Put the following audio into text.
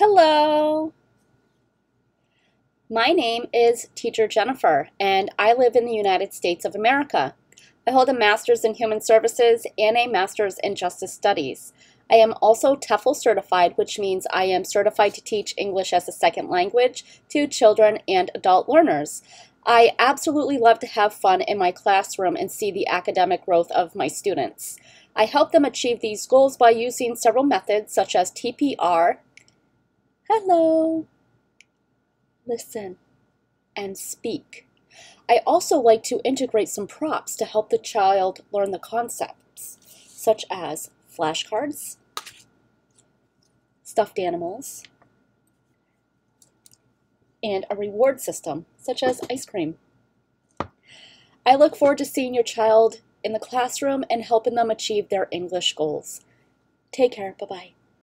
Hello! My name is Teacher Jennifer, and I live in the United States of America. I hold a Master's in Human Services and a Master's in Justice Studies. I am also TEFL certified, which means I am certified to teach English as a second language to children and adult learners. I absolutely love to have fun in my classroom and see the academic growth of my students. I help them achieve these goals by using several methods such as TPR, hello, listen, and speak. I also like to integrate some props to help the child learn the concepts, such as flashcards, stuffed animals, and a reward system, such as ice cream. I look forward to seeing your child in the classroom and helping them achieve their English goals. Take care. Bye-bye.